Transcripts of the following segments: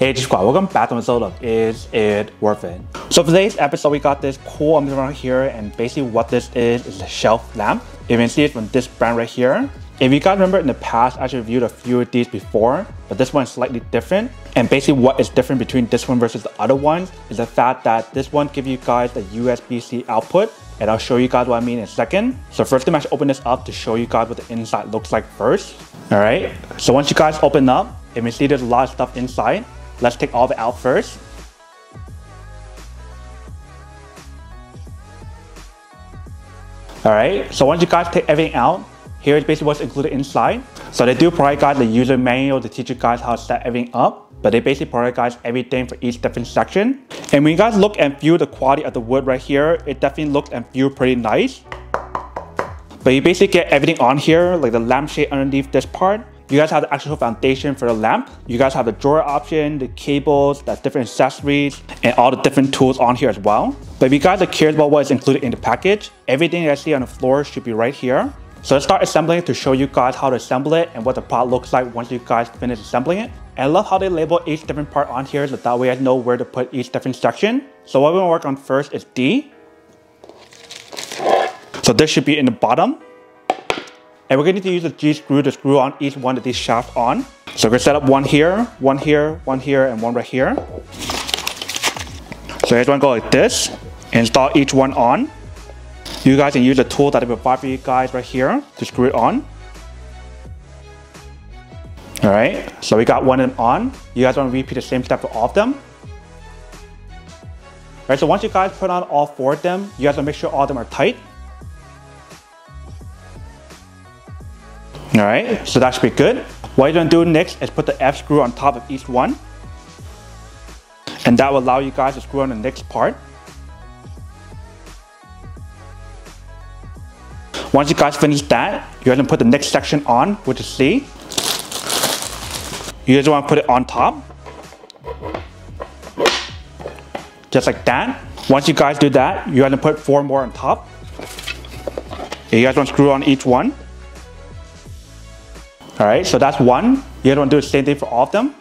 Hey G Squad, welcome back to my solo. Is It Worth It? So for today's episode, we got this cool umbrella right here, and basically what this is is a shelf lamp. You can see it from this brand right here. If you guys remember in the past, I actually reviewed a few of these before, but this one is slightly different. And basically what is different between this one versus the other ones is the fact that this one gives you guys the USB-C output, and I'll show you guys what I mean in a second. So first I'm open this up to show you guys what the inside looks like first. All right, so once you guys open up, you can see there's a lot of stuff inside. Let's take all it out first. All right, so once you guys take everything out, here is basically what's included inside. So they do provide guys the user manual to teach you guys how to set everything up, but they basically provide guys everything for each different section. And when you guys look and feel the quality of the wood right here, it definitely looks and feels pretty nice. But you basically get everything on here, like the lampshade underneath this part, you guys have the actual foundation for the lamp. You guys have the drawer option, the cables, the different accessories, and all the different tools on here as well. But if you guys are curious about what is included in the package, everything that I see on the floor should be right here. So let's start assembling to show you guys how to assemble it and what the product looks like once you guys finish assembling it. And I love how they label each different part on here so that way I know where to put each different section. So what we're gonna work on first is D. So this should be in the bottom. And we're going to use a G-screw to screw on each one of these shafts on. So we're going to set up one here, one here, one here, and one right here. So here's one go like this. Install each one on. You guys can use the tool that I provide for you guys right here to screw it on. All right, so we got one of them on. You guys want to repeat the same step for all of them. All right, so once you guys put on all four of them, you guys want to make sure all of them are tight. All right, so that should be good. What you're gonna do next is put the F screw on top of each one. And that will allow you guys to screw on the next part. Once you guys finish that, you're gonna put the next section on, which is C. You just wanna put it on top. Just like that. Once you guys do that, you're gonna put four more on top. You guys wanna screw on each one. All right, so that's one. You to do the same thing for all of them.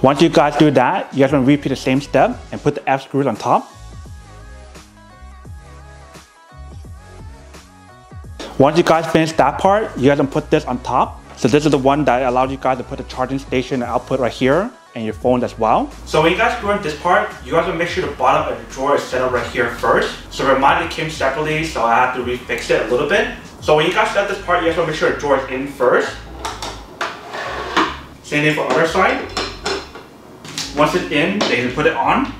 Once you guys do that, you guys want to repeat the same step and put the F screws on top. Once you guys finish that part, you guys can put this on top. So this is the one that allows you guys to put the charging station output right here and your phone as well. So when you guys screw in this part, you guys will make sure the bottom of the drawer is set up right here first. So remember it came separately, so I have to refix it a little bit. So when you guys set this part, you guys to make sure the drawer is in first. Same thing for other side. Once it's in, they can put it on.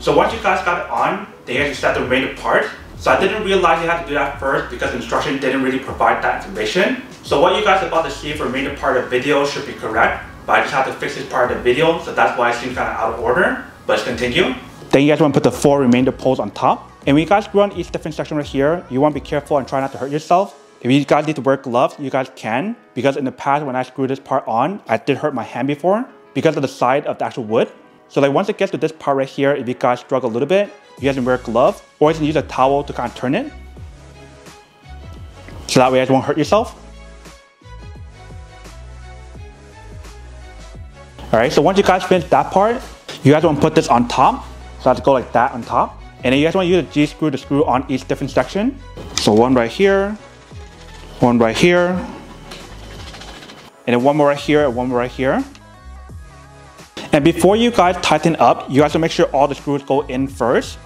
So once you guys got it on, they can set the remainder part. So I didn't realize you had to do that first because instruction didn't really provide that information. So what you guys are about to see for the remainder part of the video should be correct, but I just have to fix this part of the video, so that's why it seems kind of out of order. Let's continue. Then you guys want to put the four remainder poles on top. And when you guys screw on each different section right here, you want to be careful and try not to hurt yourself. If you guys need to wear gloves, you guys can, because in the past when I screwed this part on, I did hurt my hand before because of the side of the actual wood. So like once it gets to this part right here, if you guys struggle a little bit, you guys can wear a glove or you can use a towel to kind of turn it. So that way you guys won't hurt yourself. Alright, so once you guys finish that part, you guys want to put this on top. So I have to go like that on top. And then you guys want to use a G-screw to screw on each different section. So one right here, one right here, and then one more right here, and one more right here. And before you guys tighten up, you have to make sure all the screws go in first.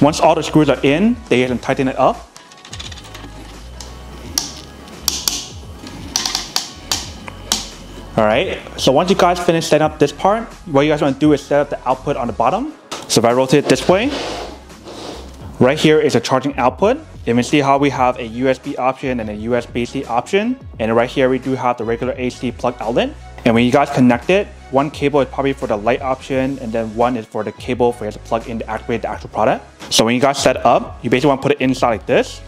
Once all the screws are in, they can tighten it up. Alright, so once you guys finish setting up this part, what you guys want to do is set up the output on the bottom. So if I rotate it this way, right here is a charging output. You can see how we have a USB option and a USB-C option. And right here we do have the regular AC plug outlet. And when you guys connect it, one cable is probably for the light option and then one is for the cable for you to plug in to activate the actual product. So when you guys set up, you basically want to put it inside like this.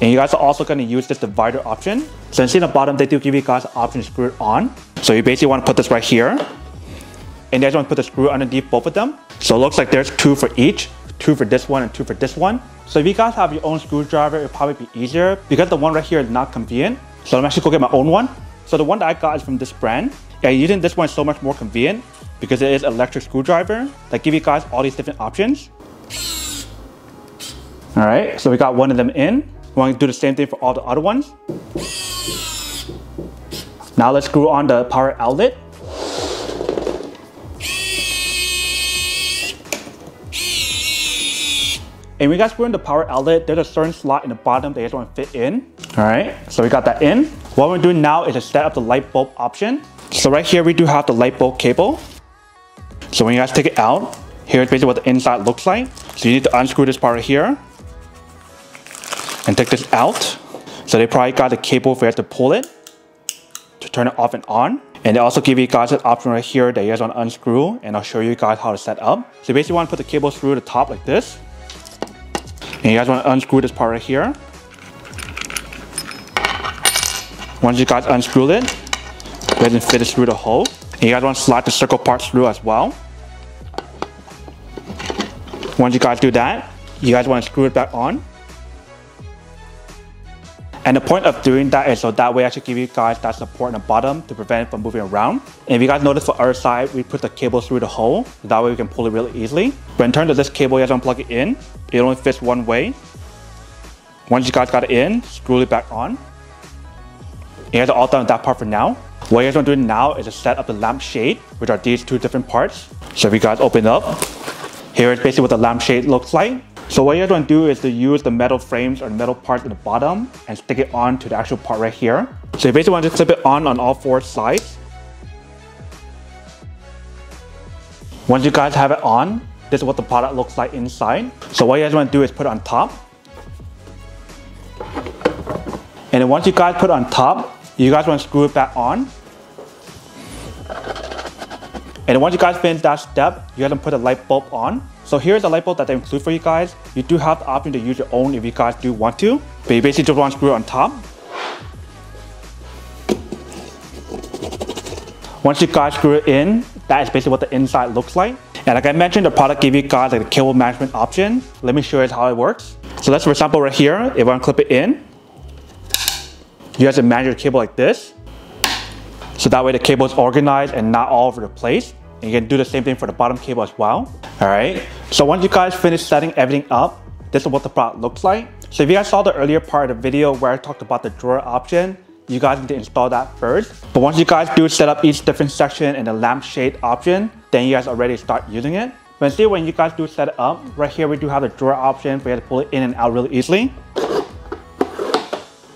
And you guys are also going to use this divider option. So you see the bottom, they do give you guys the option to screw it on. So you basically want to put this right here. And you guys want to put the screw underneath both of them. So it looks like there's two for each, two for this one and two for this one. So if you guys have your own screwdriver, it'll probably be easier because the one right here is not convenient. So I'm actually go get my own one. So the one that I got is from this brand. Yeah, using this one is so much more convenient because it is electric screwdriver that give you guys all these different options. All right, so we got one of them in. We want to do the same thing for all the other ones. Now let's screw on the power outlet. And we got screw in the power outlet, there's a certain slot in the bottom that you just want to fit in. All right, so we got that in. What we're doing now is to set up the light bulb option. So right here, we do have the light bulb cable. So when you guys take it out, here's basically what the inside looks like. So you need to unscrew this part right here and take this out. So they probably got the cable for you to pull it to turn it off and on. And they also give you guys an option right here that you guys want to unscrew and I'll show you guys how to set up. So you basically want to put the cable through the top like this. And you guys want to unscrew this part right here. Once you guys unscrew it, go ahead and fit it through the hole. And you guys want to slide the circle part through as well. Once you guys do that, you guys want to screw it back on. And the point of doing that is so that way I should give you guys that support in the bottom to prevent it from moving around. And if you guys notice for our side, we put the cable through the hole. That way we can pull it really easily. But in terms of this cable, you guys unplug it in. It only fits one way. Once you guys got it in, screw it back on. You guys all done with that part for now. What you guys want to do now is to set up the lampshade, which are these two different parts. So if you guys open up, here is basically what the lampshade looks like. So what you're to do is to use the metal frames or metal parts at the bottom and stick it on to the actual part right here. So you basically want to clip it on on all four sides. Once you guys have it on, this is what the product looks like inside. So what you guys want to do is put it on top. And then once you guys put it on top, you guys want to screw it back on. And once you guys finish that step, you have to put a light bulb on. So here's a light bulb that they include for you guys. You do have the option to use your own if you guys do want to, but you basically just want to screw it on top. Once you guys screw it in, that is basically what the inside looks like. And like I mentioned, the product gave you guys like a cable management option. Let me show you how it works. So let's for example right here, if I clip it in, you guys can manage your cable like this. So that way the cable is organized and not all over the place. And you can do the same thing for the bottom cable as well. All right. So once you guys finish setting everything up, this is what the product looks like. So if you guys saw the earlier part of the video where I talked about the drawer option, you guys need to install that first. But once you guys do set up each different section and the lampshade option, then you guys already start using it. But see when you guys do set it up, right here we do have the drawer option for you to pull it in and out really easily. So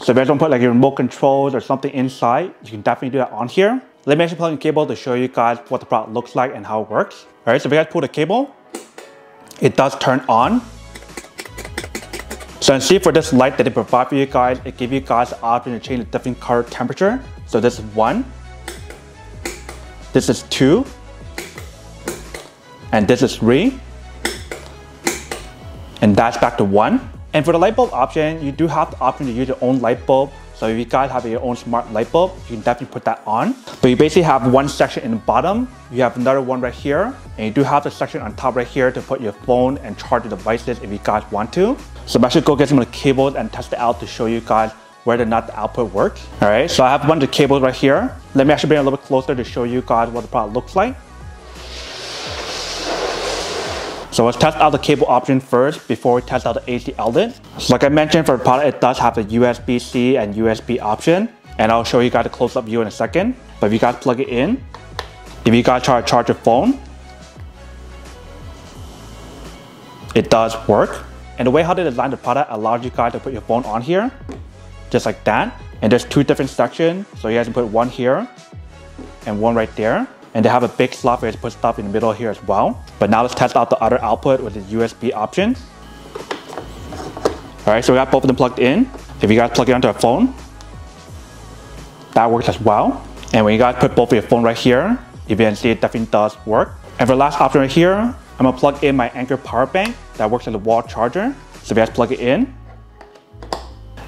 if you guys to put like your remote controls or something inside, you can definitely do that on here. Let me actually plug in cable to show you guys what the product looks like and how it works. All right, so if you guys pull the cable, it does turn on. So you see for this light that they provide for you guys, it gives you guys the option to change the different color temperature. So this is one, this is two, and this is three, and that's back to one. And for the light bulb option, you do have the option to use your own light bulb. So if you guys have your own smart light bulb, you can definitely put that on. But you basically have one section in the bottom, you have another one right here, and you do have the section on top right here to put your phone and charge your devices if you guys want to. So I'm actually go get some of the cables and test it out to show you guys whether or not the output works. All right, so I have one of the cables right here. Let me actually bring it a little bit closer to show you guys what the product looks like. So let's test out the cable option first before we test out the AC outlet. So like I mentioned for the product, it does have the USB-C and USB option. And I'll show you guys a close-up view in a second. But if you guys plug it in, if you guys try to charge your phone, it does work. And the way how they designed the product allows you guys to put your phone on here, just like that. And there's two different sections. So you guys can put one here and one right there. And they have a big slot where you put stuff in the middle here as well. But now let's test out the other output with the USB option. All right, so we got both of them plugged in. If you guys plug it onto a phone, that works as well. And when you guys put both of your phone right here, you can see it definitely does work. And for the last option right here, I'm gonna plug in my Anker power bank that works as a wall charger. So if you guys plug it in,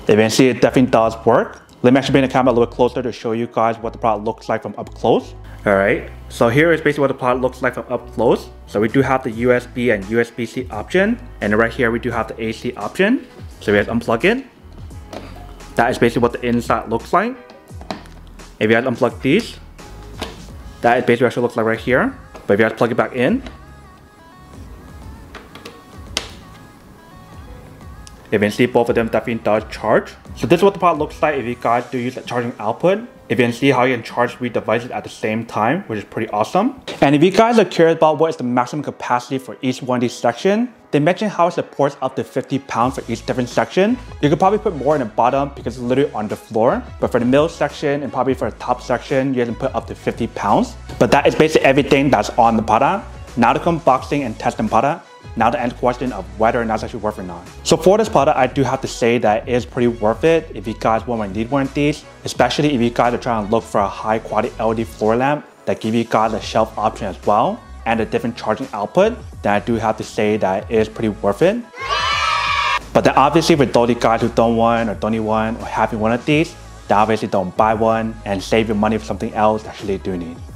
you can see it definitely does work. Let me actually bring the camera a little bit closer to show you guys what the product looks like from up close. Alright, so here is basically what the product looks like from up close. So we do have the USB and USB-C option, and right here we do have the AC option. So we have to unplug it. That is basically what the inside looks like. If you guys unplug these, that is basically what it looks like right here. But if you guys plug it back in, see both of them definitely does charge. So this is what the product looks like if you guys do use a charging output. If you can see how you can charge three devices at the same time, which is pretty awesome. And if you guys are curious about what is the maximum capacity for each one of these sections, they mentioned how it supports up to 50 pounds for each different section. You could probably put more in the bottom because it's literally on the floor. But for the middle section and probably for the top section, you can put up to 50 pounds. But that is basically everything that's on the product. Now to come boxing and testing product. Now the end question of whether or not it's actually worth it or not. So for this product, I do have to say that it is pretty worth it if you guys want to need one of these, especially if you guys are trying to look for a high quality LED floor lamp that give you guys a shelf option as well and a different charging output, then I do have to say that it is pretty worth it. But then obviously for those guys who don't want or don't need one or having one of these, then obviously don't buy one and save your money for something else that actually do need.